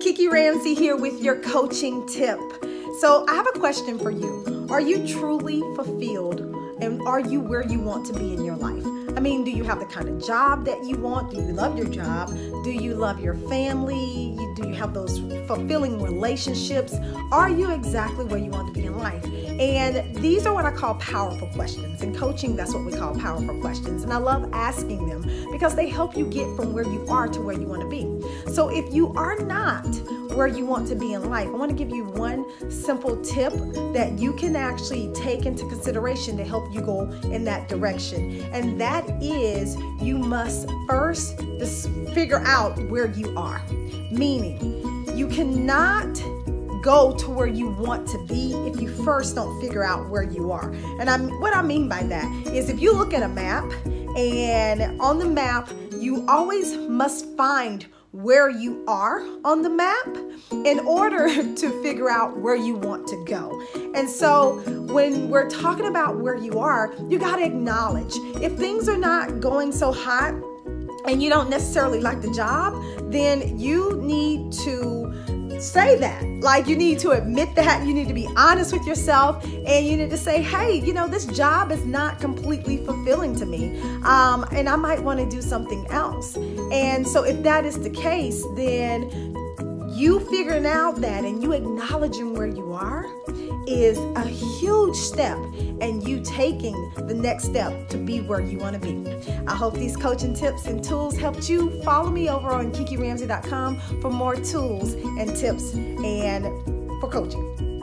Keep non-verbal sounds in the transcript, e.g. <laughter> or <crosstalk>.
Kiki Ramsey here with your coaching tip. So, I have a question for you. Are you truly fulfilled and are you where you want to be in your life? I mean, do you have the kind of job that you want? Do you love your job? Do you love your family? Do you have those fulfilling relationships? Are you exactly where you want to be in life? And these are what I call powerful questions. In coaching, that's what we call powerful questions. And I love asking them because they help you get from where you are to where you want to be. So if you are not where you want to be in life, I want to give you one simple tip that you can actually take into consideration to help you go in that direction. And that is you must first just figure out where you are. Meaning, you cannot go to where you want to be if you first don't figure out where you are. And I'm what I mean by that is if you look at a map and on the map you always must find where you are on the map in order <laughs> to figure out where you want to go. And so when we're talking about where you are, you got to acknowledge if things are not going so hot and you don't necessarily like the job, then you need to say that. Like you need to admit that. You need to be honest with yourself and you need to say, hey, you know, this job is not completely fulfilling to me. Um, and I might want to do something else. And so if that is the case, then you figuring out that and you acknowledging where you are is a huge step and you taking the next step to be where you want to be. I hope these coaching tips and tools helped you. Follow me over on kikiramsey.com for more tools and tips and for coaching.